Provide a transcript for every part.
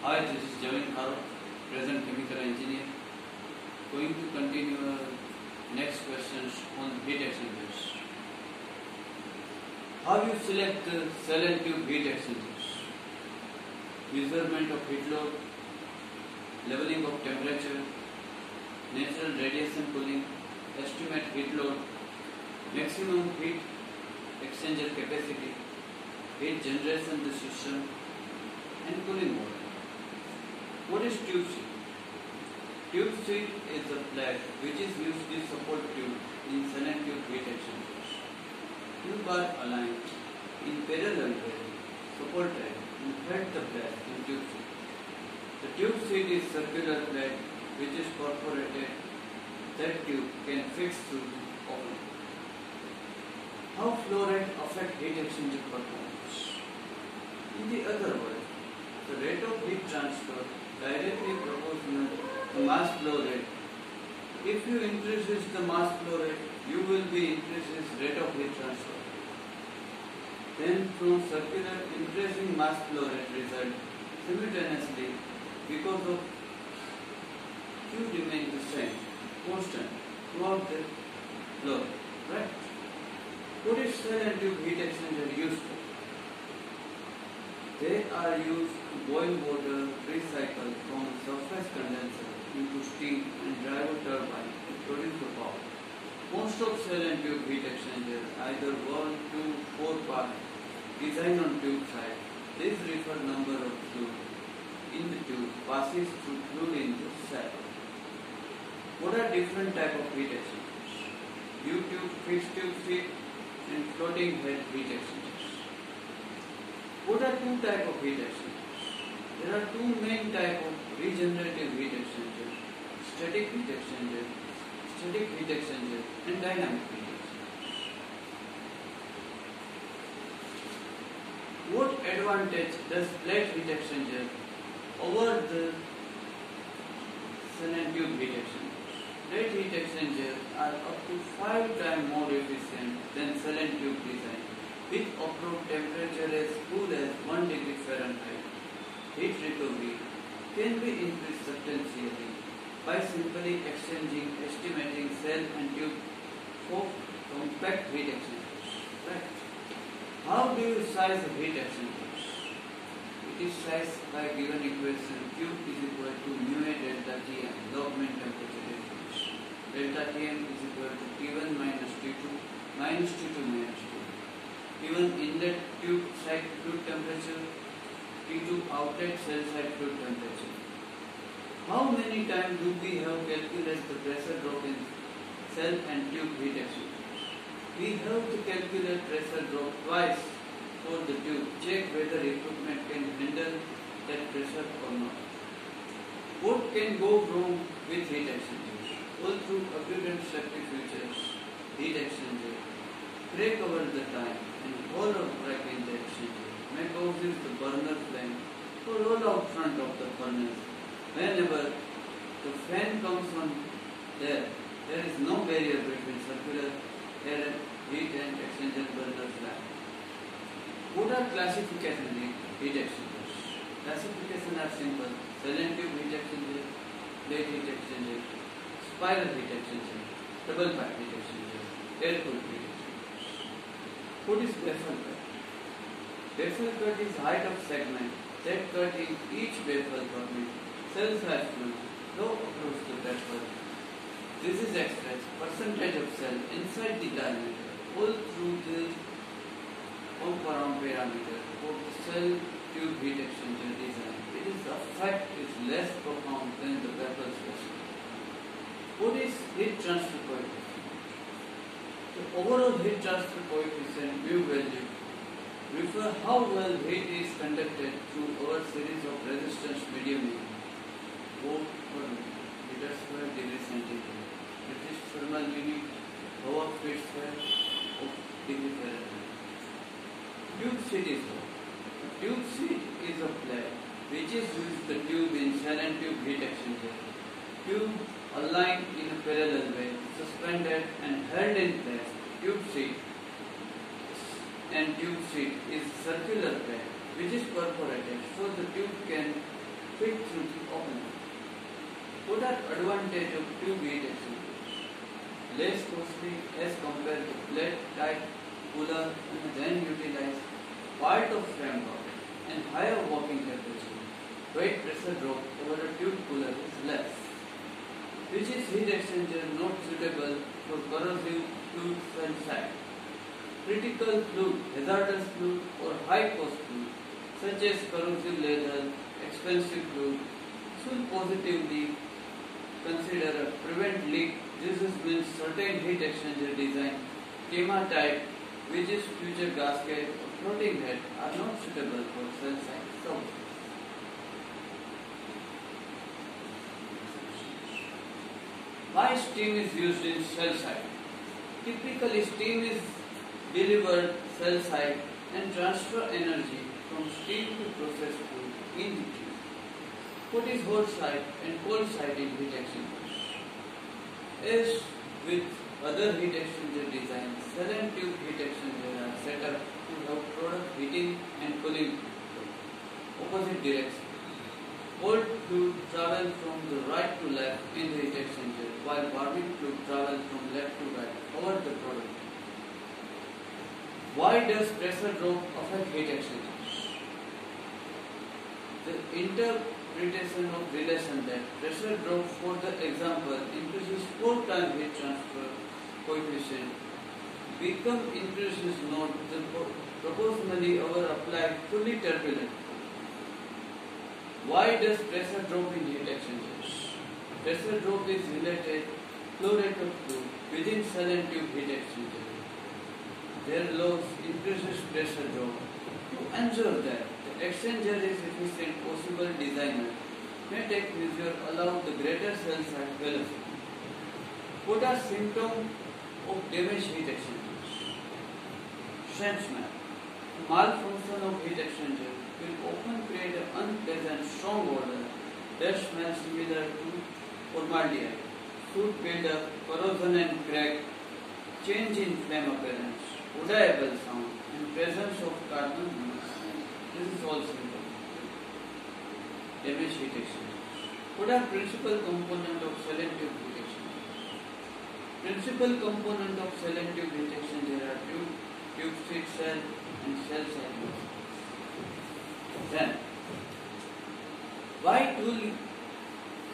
Hi, this is Javin Kharod, present chemical engineer. Going to continue next questions on heat exchangers. How you select the tube heat exchangers? Measurement of heat load, leveling of temperature, natural radiation cooling, estimate heat load, maximum heat exchanger capacity, heat generation the system, and cooling mode. What is tube sheet? Tube sheet is a plate which is used to support tube in tube heat exchangers. Tube are aligned in parallel way, supported and fed the plate in tube sheet. The tube sheet is circular plate which is perforated that tube can fix through the opening. How flow rate affect heat exchanger performance? In the other words, the rate of heat transfer directly proportional to mass flow rate. If you increases the mass flow rate, you will be increases rate of heat transfer. Then from circular increasing mass flow rate result simultaneously because of Q remains the same, constant throughout the flow, right? What is shell and tube heat exchanger used for? They are used to boil water, recycle from surface condenser into steam and drive a turbine to produce the power. Most of shell and tube heat exchangers either 1, 2, 4 part design on tube side. This refer number of tube in the tube passes through fluid in the shell. What are different type of heat exchangers? U-tube, fixed tube sheet and floating head heat exchangers. What are two type of heat exchangers? There are two main type of regenerative heat exchangers, static heat exchanger, static heat exchanger and dynamic heat exchanger. What advantage does plate heat exchanger over the and tube heat exchangers? Plate heat exchangers are up to five times more efficient than shell tube design with approved temperature as cool as 1 degree Fahrenheit. Heat recovery can be increased substantially by simply exchanging estimating shell and tube for compact heat exchangers. Right? How do you size the heat exchangers? It is sized by given equation Q is equal to mu A delta Tm, log mean temperature difference. Delta Tm is equal to T1 minus T2 minus T2 minus T2. Even in inlet tube side fluid temperature, T2 outlet shell side fluid temperature. How many times do we have calculated the pressure drop in shell and tube heat exchangers? We have to calculate pressure drop twice for the tube, check whether equipment can handle that pressure or not. What can go wrong with heat exchangers? All through apparent safety features, heat exchanger, break over the time and all of break in the exchanger may causes the burner flame or roll out front of the furnace. Whenever the fan comes on there, there is no barrier between circular air heat and exchanger burner flame. What are classification in heat exchangers? Classification are simple. Selective heat exchanger, heat exchanger, spiral heat exchanger, double pipe heat exchanger, air cooled heat exchangers. What is baffle cut? Baffle cut is height of segment that cut in each baffle permit shell size fluid flow across the baffle. This is expressed percentage of shell inside the diameter all through the compound parameter for the shell tube heat exchanger design. It is fact is less profound than the baffle specimen. What is heat transfer coefficient? The overall heat transfer coefficient mu value refer how well heat is conducted through our series of resistance medium volt per meter square degree centigrade. It is thermal unit power feet square of degree Fahrenheit. Tube sheet is what? Tube sheet is a plate which is used the tube in and tube heat exchanger. Tube aligned in a parallel way, suspended and held in place. Tube sheet and tube sheet is circular plate which is perforated so the tube can fit through the opening. What are advantage of tube exchangers? Less costly as compared to plate type cooler and then utilize part of framework and higher working temperature. Weight pressure drop over a tube cooler is less. Which is heat exchanger not suitable for corrosive fluid shell site. Critical fluid, hazardous fluid or high cost fluid such as corrosive leather, expensive fluid should positively consider a prevent leak. This is means certain heat exchanger design, schema type, which is future gasket or floating head are not suitable for shell Why steam is used in shell site? Typically steam is delivered shell site and transfer energy from steam to process food in the tube. What is hot site and cold site in heat exchangers? As with other heat exchanger designs, shell and tube heat exchangers are set up to have product heating and cooling opposite direction. Cold fluid travel from the right to left in the heat exchanger, while warming fluid travel from left to right over the product. Why does pressure drop affect heat exchangers? The interpretation of relation that pressure drop for the example increases four times heat transfer coefficient become increases not the pro- proportionally over applied fully turbulent. Why does pressure drop in heat exchangers? Pressure drop is related to flow rate of fluid within shell tube heat exchanger. Their loss increases pressure drop. To ensure that the exchanger is efficient, possible designer may take measure allow the greater shell site velocity. What are symptoms of damaged heat exchangers? Sense map. Malfunction of heat exchanger will often create an smells similar to formaldehyde. Soot buildup, corrosion and crack, change in flame appearance, audible sound, and presence of carbon monoxide. This is all symptoms. Damage heat exchangers. What are principal component of and heat exchangers? Principal component of tube heat exchanger are tube, tube sheet cell, and cell side Then, why tool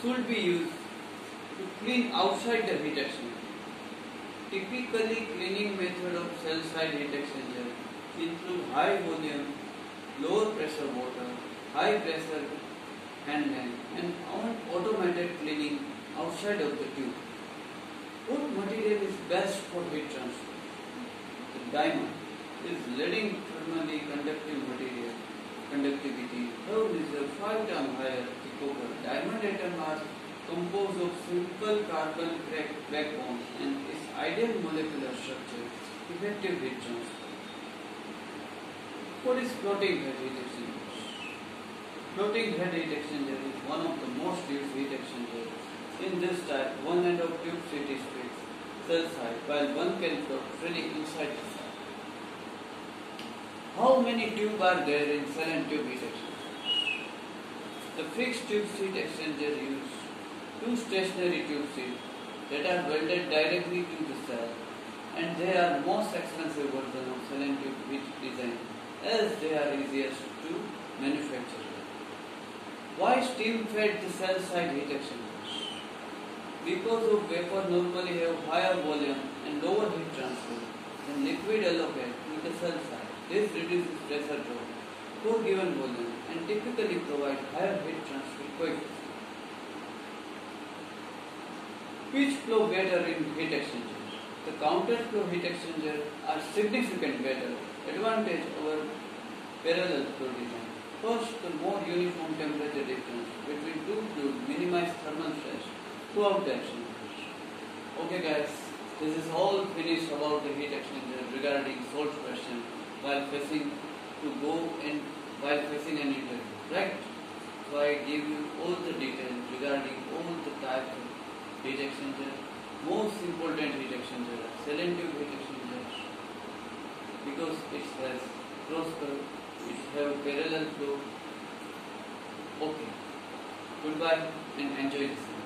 should be used to clean outside the heat exchanger? Typically, cleaning method of shell side heat exchanger include high volume, lower pressure water, high pressure handling, and automated cleaning outside of the tube. What material is best for heat transfer? The diamond is leading material. Conductivity have reserve five times higher the copper. Diamond atom are composed of simple carbon backbone and its ideal molecular structure, effective heat transfer. What is floating head heat exchanger? Floating head heat exchanger is one of the most used heat exchangers. In this type, one end of tube sheet is fixed, shell side, while one can float freely inside the. How many tubes are there in shell and tube heat exchanger? The fixed tube sheet exchanger use two stationary tube sheets that are welded directly to the shell and they are most expensive version of shell and tube heat design as they are easiest to manufacture. Why steam fed the shell side heat exchangers? Because of vapor normally have higher volume and lower heat transfer than liquid allocate to the shell side. This reduces pressure drop for given volume and typically provide higher heat transfer coefficient. Which flow better in heat exchangers? The counter flow heat exchanger are significant better advantage over parallel flow design. First, the more uniform temperature difference between two fluids minimize thermal stress throughout the exchangers. Okay guys, this is all finished about the heat exchanger regarding salt question while facing to go and while facing an interview, right? So I give you all the details regarding all the types of heat exchanger, most important heat exchanger, selective heat exchangers, because it has cross curve, it have parallel flow. Okay. Goodbye and enjoy the sun.